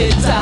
kids out.